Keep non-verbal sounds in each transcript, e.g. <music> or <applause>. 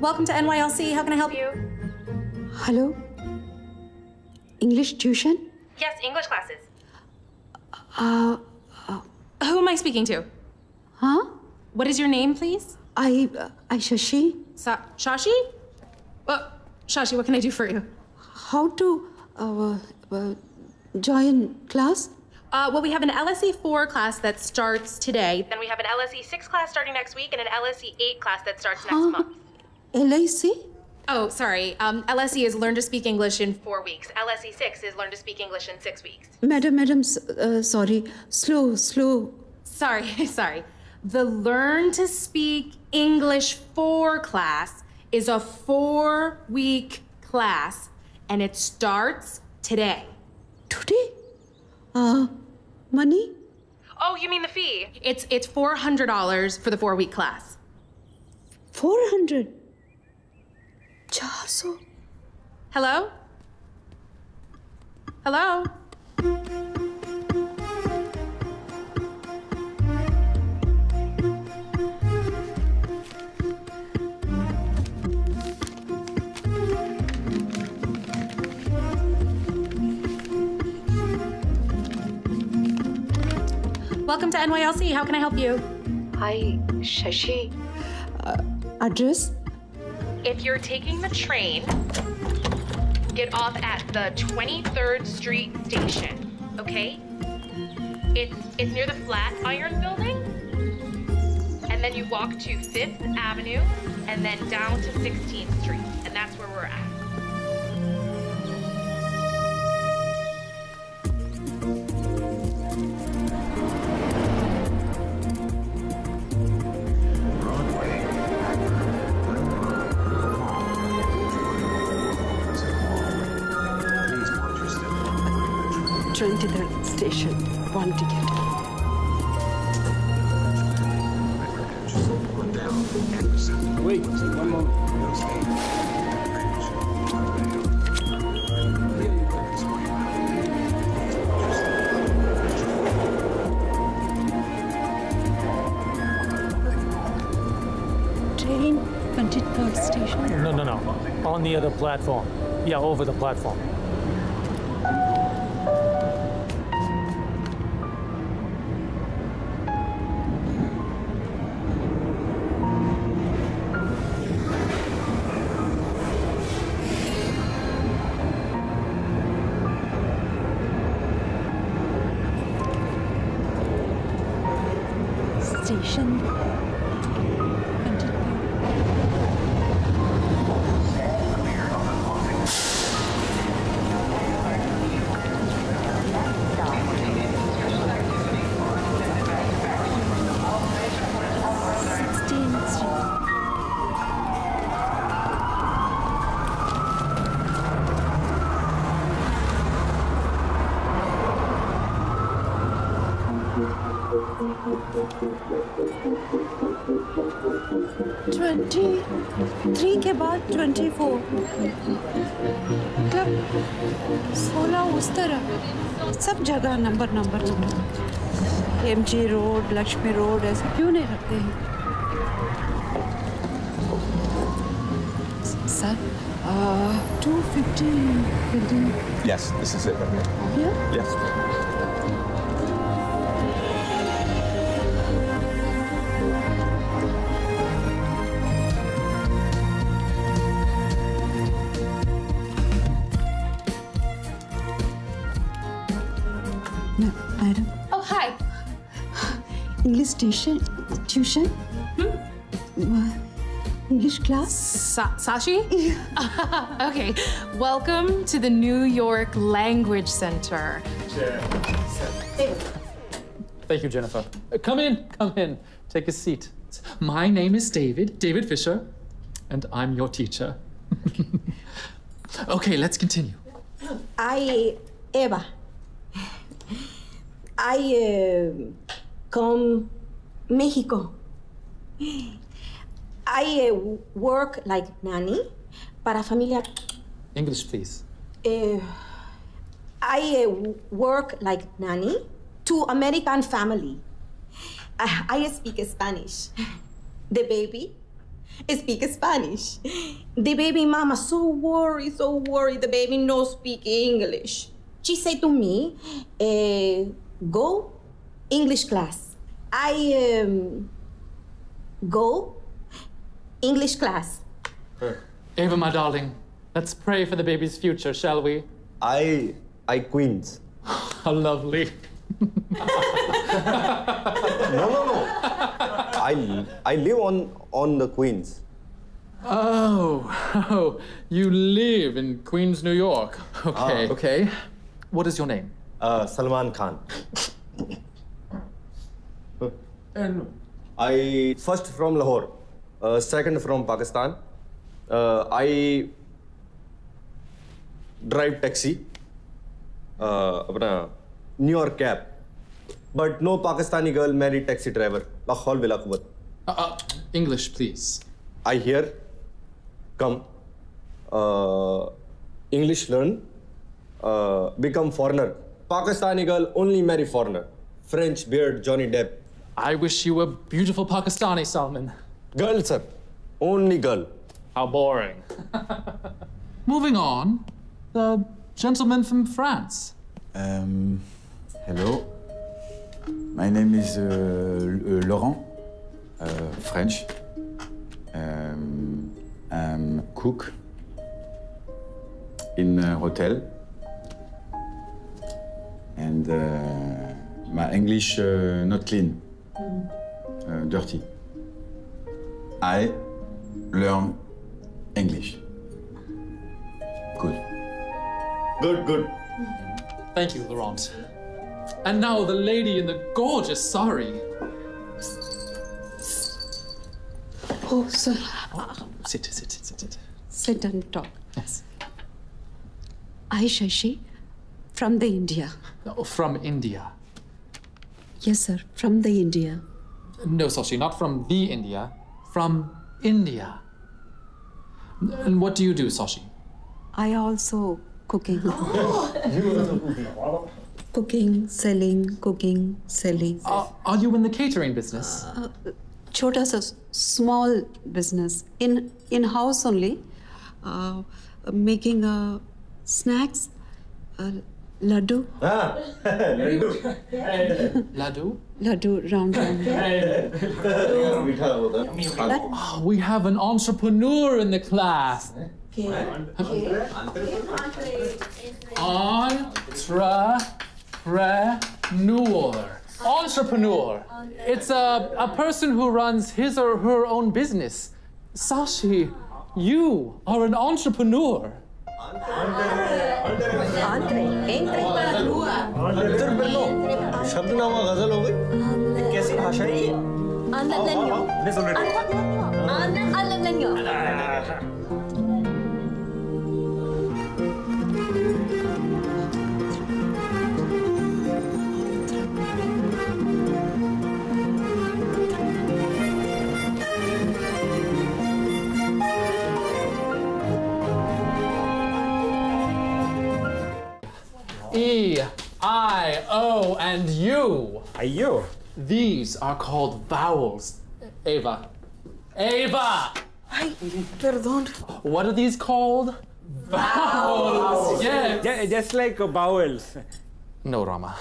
Welcome to NYLC. How can I help you? Hello? English tuition? Yes, English classes. Uh, Who am I speaking to? huh? What is your name, please? I, uh, I Shashi. Sa- Shashi? Uh, Shashi, what can I do for you? How to uh, uh, join class? Uh, well, we have an LSE 4 class that starts today. Then we have an LSE 6 class starting next week and an LSE 8 class that starts next Huh? month. LIC? Oh, sorry. Um, LSE is Learn to Speak English in four weeks. LSE 6 is Learn to Speak English in six weeks. Madam, madam, uh, sorry. Slow, slow. Sorry, <laughs> sorry. The Learn to Speak English 4 class is a four week class and it starts today. Today? Uh, money? Oh, you mean the fee? It's it's four hundred dollars for the four week class. 400. 400. Hello? Hello? Welcome to NYLC. How can I help you? Hi, Shashi. Uh, address? If you're taking the train, get off at the 23rd Street station, okay? It's it's near the Flatiron building. And then you walk to 5th Avenue and then down to 16th Street, and that's where we're at. Twenty third station. One ticket. Wait, one moment. Train, twenty third station. No, no, no. On the other platform. Yeah, over the platform. Twenty three के बाद twenty four मतलब सोलह उस तरह। सब जगह number number number M G road Lakshmi road ऐसे क्यों नहीं रखते हैं? Sir two fifty building Yes, this is English tuition? Tuition? Hmm? Uh, English class? Sa Sashi? <laughs> <laughs> Okay, welcome to the New York Language Center. Thank you, Jennifer. Uh, come in, come in. Take a seat. My name is David, David Fisher, and I'm your teacher. <laughs> okay, let's continue. I, Eva. I uh, come Mexico. I uh, work like nanny para familia. English, please. Uh, I uh, work like nanny to American family. I, I speak Spanish. The baby speak Spanish. The baby mama so worried, so worried. The baby no speak English. She say to me, eh, "Go English class." I um, go English class. Ava, my darling, let's pray for the baby's future, shall we? I I Queens. <laughs> How lovely. No, no, no. I I live on on the Queens. Oh, <laughs> oh, you live in Queens, New York. Okay. Okay. What is your name? Uh, Salman Khan. <laughs> And I first from Lahore, uh, second from Pakistan. Uh, I drive taxi. Uh, अपना New York cab. But no Pakistani girl married taxi driver. La hawl uh, uh, English, please. I hear, come, uh, English learn, uh, become foreigner. Pakistani girl only marry foreigner. French beard, Johnny Depp. I wish you were beautiful Pakistani, Salman. Girl, sir. Only girl. How boring. <laughs> Moving on, the gentleman from France. Um, hello. My name is uh, uh, Laurent, uh, French. Um, I'm cook in a hotel. And uh, my English uh, not clean, uh, dirty. I learn English. Good. Good, good. Thank you, Laurent. And now the lady in the gorgeous sari. Oh, sir. Sit, sit, sit, sit, sit. Sit and talk. Yes. I, Shashi, from the India. Oh, from India. Yes, sir, from the India. No, Sashi, not from the India. From India. And what do you do, Sashi? I also cooking. <laughs> cooking, selling, cooking, selling. Are, are you in the catering business? Chota sa small business in in house only, uh, making uh, snacks, uh, laddu, <laughs> Ladu? <laughs> laddu round round. <laughs> Oh, we have an entrepreneur in the class. Entrepreneur. Entrepreneur. It's a, a person who runs his or her own business. Sashi, you are an entrepreneur. शब्दनामा गज़ल हो गई कैसी भाषा है ये I, O, and U. you? These are called vowels. Ava. Ava! Ay, perdón. What are these called? Vowels! Yes! Ju- just like vowels. No, Rama.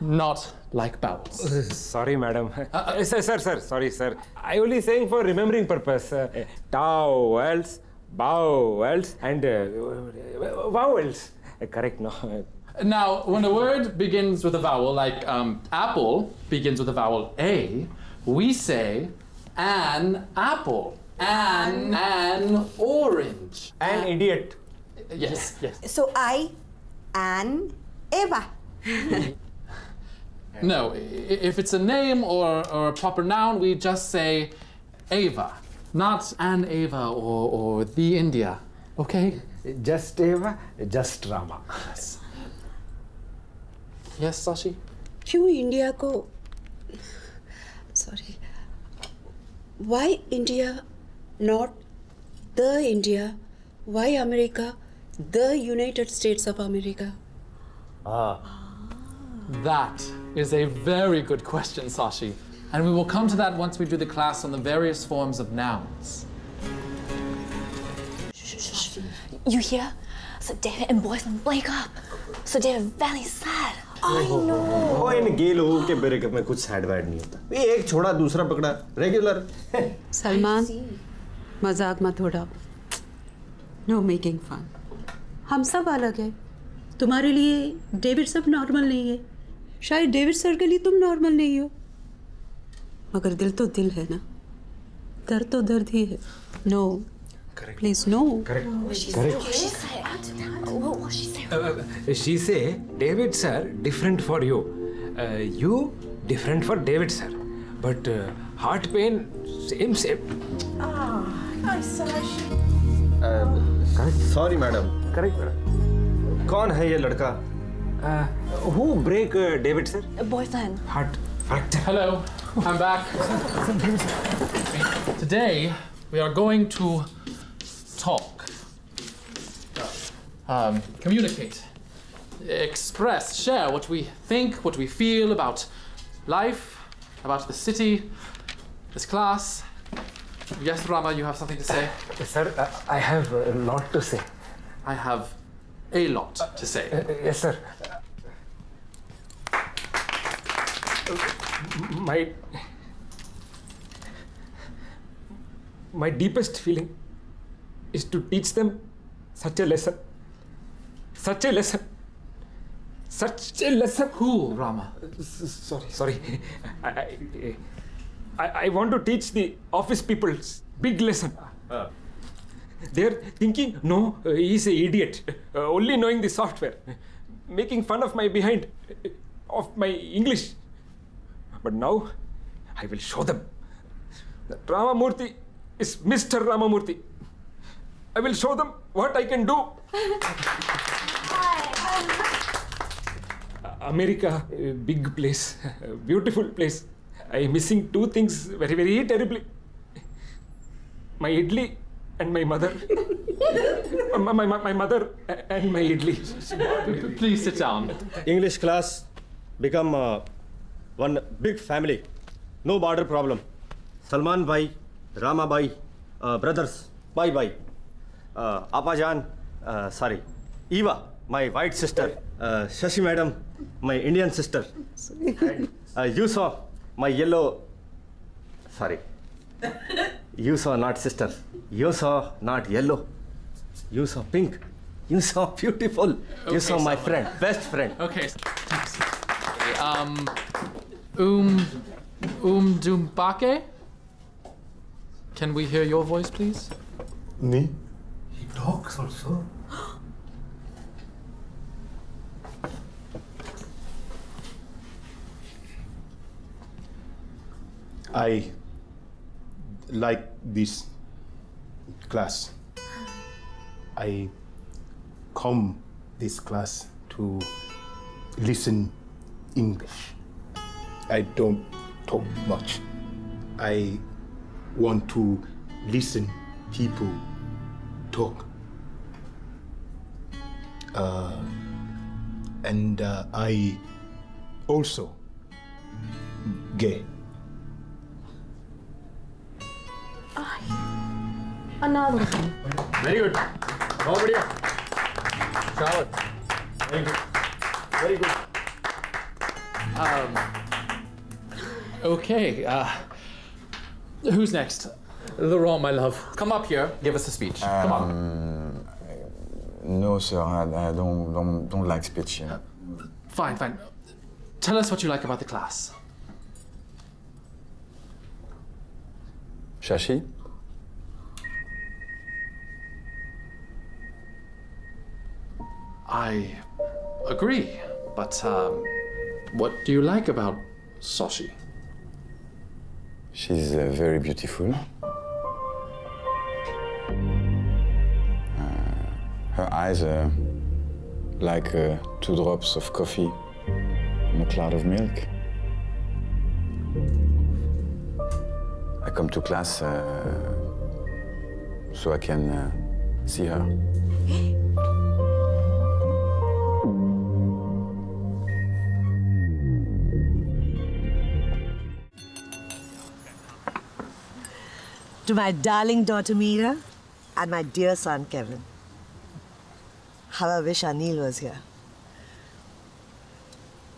Not like vowels. Sorry, madam. Uh, sir, sir, sir, sorry, sir. I only saying for remembering purpose. Uh, towels, bowels, and uh, vowels. Uh, correct, no? Now, when a word begins with a vowel, like um, apple begins with a vowel A, we say an apple, an, an orange. An idiot. Yes, yes. So I, an Eva. <laughs> No, if it's a name or, or a proper noun, we just say Ava, not an Ava or, or the India. Okay? Just Eva, just Rama. Yes, Yes, Sashi? You India ko... Sorry. Why India, not the India? Why America, the United States of America? Ah. That is a very good question, Sashi. And we will come to that once we do the class on the various forms of nouns. You hear? So David and boyfriend break up. Sir David very sad. I ओ इन गे लोगों के breakup में कुछ sad वैड नहीं होता। ये एक छोड़ा दूसरा पकड़ा रेगुलर <laughs> सलमान मज़ाक मत उड़ाओ। नो मेकिंग फन हम सब अलग है। तुम्हारे लिए डेविड सब नॉर्मल नहीं है। शायद डेविड सर के लिए तुम नॉर्मल नहीं हो। मगर दिल तो दिल है ना। दर्द तो दर्द ही है। No please no she said? What, what she said? Uh, she say, David sir, different for you. Uh, you, different for David sir. But uh, heart pain, same, same. Sorry madam Correct, madam. कौन है ये लड़का Uh, who break uh, David sir? Boyfriend. Heart fracture. Hello, I'm back. Today, we are going to talk, um, communicate, express, share what we think, what we feel about life, about the city, this class. Yes, Rama, you have something to say? Sir, uh, I have a lot to say. I have a lot to say. Uh, yes, sir. My my deepest feeling is to teach them such a lesson. Such a lesson. Such a lesson. Who, Rama? Sorry, sorry. <laughs> I, I, I, I want to teach the office people's big lesson. They're thinking, no, uh, he's an idiot, uh, only knowing the software, making fun of my behind, uh, of my English. But now, I will show them that Ramamurthy is Mr. Ramamurthy. I will show them what I can do. <laughs> America, a big place, a beautiful place. I am missing two things very, very terribly. My idli and my mother. my, my, my mother and my idli. Please sit down. English class become uh, one big family. No border problem. Salman bhai, Rama bhai, uh, brothers, bye bye. Uh, Appa Jan, uh, sorry. Eva, my white sister. Uh, Shashi madam, my Indian sister. And, uh, you saw my yellow. Sorry. <laughs> You saw not sister. You saw not yellow. You saw pink. You saw beautiful. you saw my Salman. friend, best friend. Okay. Um, um, um Dumbake? Can we hear your voice, please? Me? He talks also. I like this class. I come this class to listen English. I don't talk much. I want to listen people talk. Uh, and uh, I also gay. Another one. Very good. बहुत बढ़िया. Shower. Very good. Very good. Um, okay. Uh, who's next? Laurent, my love. Come up here. Give us a speech. Come on. Um, no, sir, I, I don't, don't, don't like speech. yeah. Fine, fine. Tell us what you like about the class. Shashi? I agree, but um, what do you like about Soshi? She's uh, very beautiful. Uh, her eyes are like uh, two drops of coffee in a cloud of milk. I come to class uh, so I can uh, see her. <gasps> to my darling daughter Meera and my dear son Kevin. How I wish Anil was here.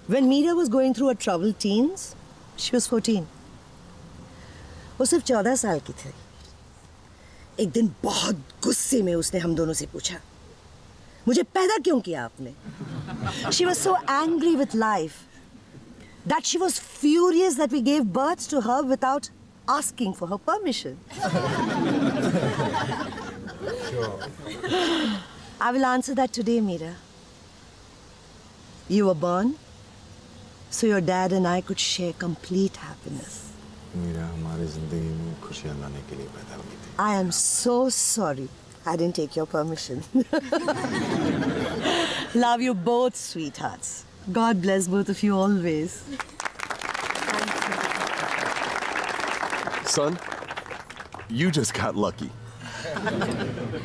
When Meera was going through her troubled teens, she was 14. वो सिर्फ चौदह साल की थी एक दिन बहुत गुस्से में उसने हम दोनों से पूछा मुझे पैदा क्यों किया आपने She was so angry with life that she was furious that we gave birth to her without asking for her permission. sure. I will answer that today, Meera. You were born, so your dad and I could share complete happiness. Meera, I am so sorry. I didn't take your permission. <laughs> Love you both, sweethearts. God bless both of you always. Son, you just got lucky.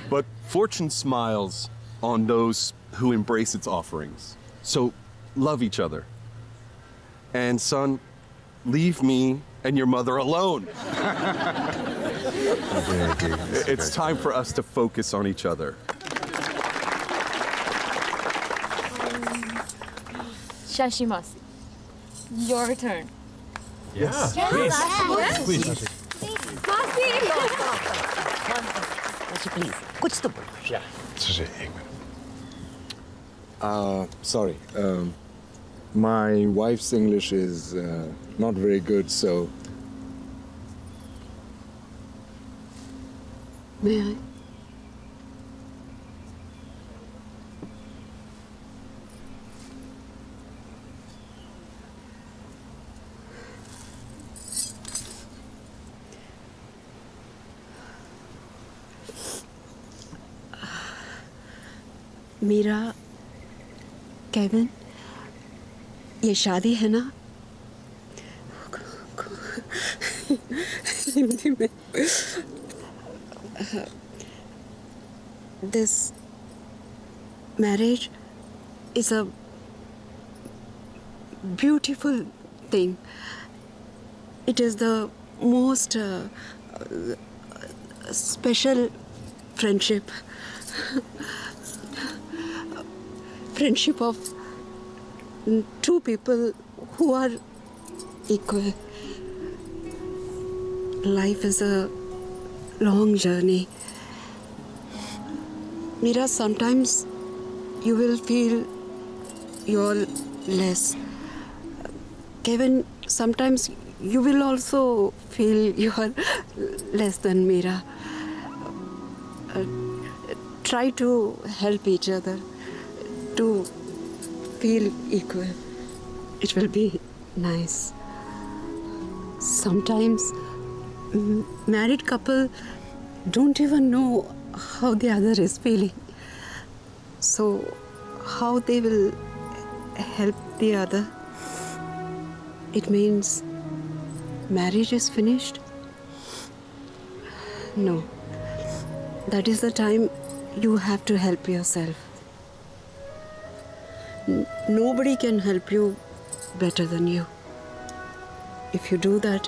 but fortune smiles on those who embrace its offerings. So love each other. And son, leave me and your mother alone. it's time for us to focus on each other. Shashimasi, your turn. Yes. Yes. Please. Masi. please. कुछ तो बोलो. Yeah. एक minute. Uh, sorry. Um, my wife's English is uh, not very good, so May I? Meera, Kevin, ये शादी है ना? This marriage is a beautiful thing it is the most special friendship friendship of two people who are equal. Life is a long journey. Meera, sometimes you will feel you're less. Kevin, sometimes you will also feel you're less than Meera. Uh, try to help each other to feel equal. It will be nice. Sometimes married couple don't even know how the other is feeling. So, how they will help the other? It means marriage is finished? No. That is the time you have to help yourself. Nobody can help you better than you. If you do that,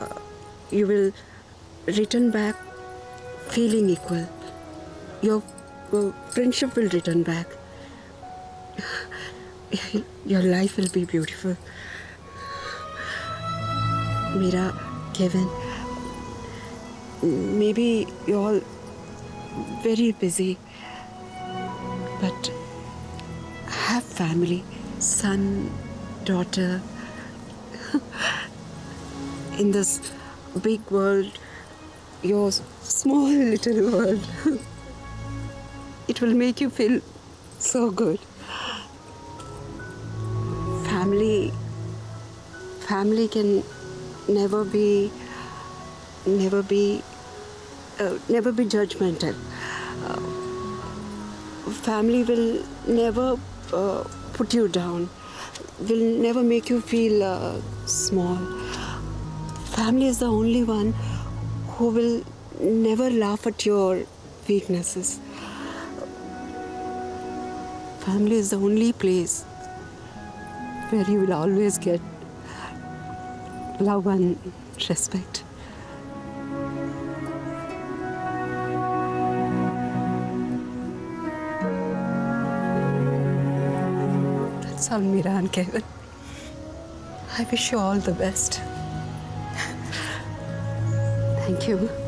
uh, you will return back feeling equal. Your friendship will return back. <sighs> Your life will be beautiful. Meera, Kevin, maybe you're all very busy, but family, son, daughter. <laughs> In this big world, your small <laughs> little world. <laughs> it will make you feel so good. Family, family can never be, never be, uh, never be judgmental. Uh, family will never uh, put you down. Will never make you feel uh, small. Family is the only one who will never laugh at your weaknesses. Family is the only place where you will always get love and respect. Salmira and Kevin. I wish you all the best. Thank you.